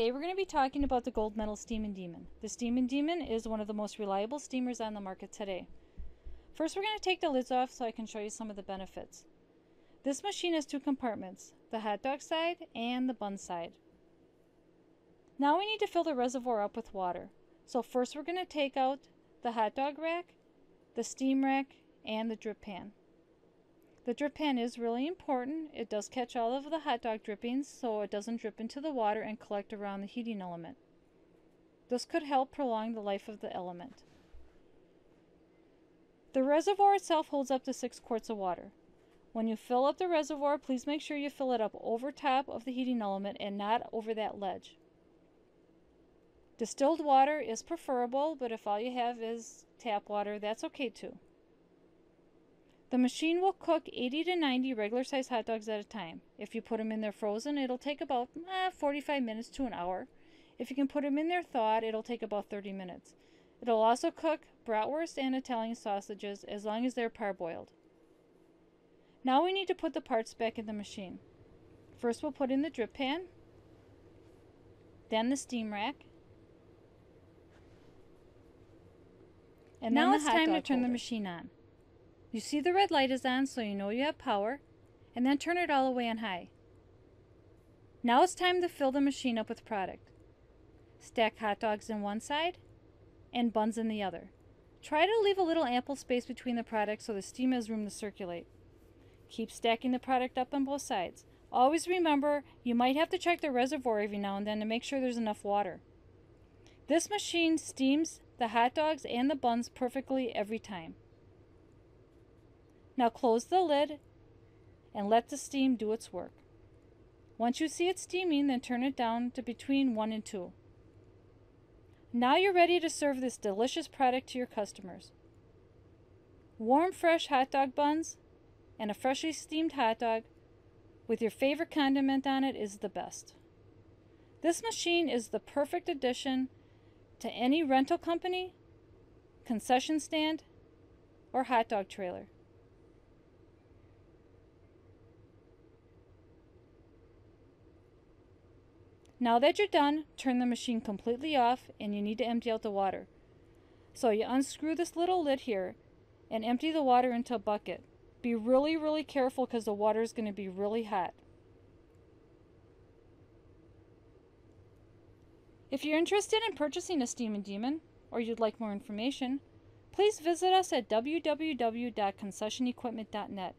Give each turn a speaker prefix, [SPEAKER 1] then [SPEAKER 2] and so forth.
[SPEAKER 1] Today we're going to be talking about the gold medal Steamin' Demon. The Steamin' Demon is one of the most reliable steamers on the market today. First we're going to take the lids off so I can show you some of the benefits. This machine has two compartments, the hot dog side and the bun side. Now we need to fill the reservoir up with water. So first we're going to take out the hot dog rack, the steam rack, and the drip pan. The drip pan is really important. It does catch all of the hot dog drippings so it doesn't drip into the water and collect around the heating element. This could help prolong the life of the element. The reservoir itself holds up to 6 quarts of water. When you fill up the reservoir, please make sure you fill it up over top of the heating element and not over that ledge. Distilled water is preferable, but if all you have is tap water, that's okay too. The machine will cook 80 to 90 regular size hot dogs at a time. If you put them in there frozen, it'll take about eh, 45 minutes to an hour. If you can put them in there thawed, it'll take about 30 minutes. It'll also cook bratwurst and Italian sausages as long as they're parboiled. Now we need to put the parts back in the machine. First we'll put in the drip pan, then the steam rack, and now it's time to turn holder. the machine on. You see the red light is on, so you know you have power, and then turn it all the way on high. Now it's time to fill the machine up with product. Stack hot dogs in one side and buns in the other. Try to leave a little ample space between the products so the steam has room to circulate. Keep stacking the product up on both sides. Always remember, you might have to check the reservoir every now and then to make sure there's enough water. This machine steams the hot dogs and the buns perfectly every time. Now close the lid and let the steam do its work. Once you see it steaming, then turn it down to between 1 and 2. Now you're ready to serve this delicious product to your customers. Warm, fresh hot dog buns and a freshly steamed hot dog with your favorite condiment on it is the best. This machine is the perfect addition to any rental company, concession stand, or hot dog trailer. Now that you're done, turn the machine completely off and you need to empty out the water. So you unscrew this little lid here and empty the water into a bucket. Be really, really careful because the water is going to be really hot. If you're interested in purchasing a Steamin' Demon, or you'd like more information, please visit us at www.concessionequipment.net.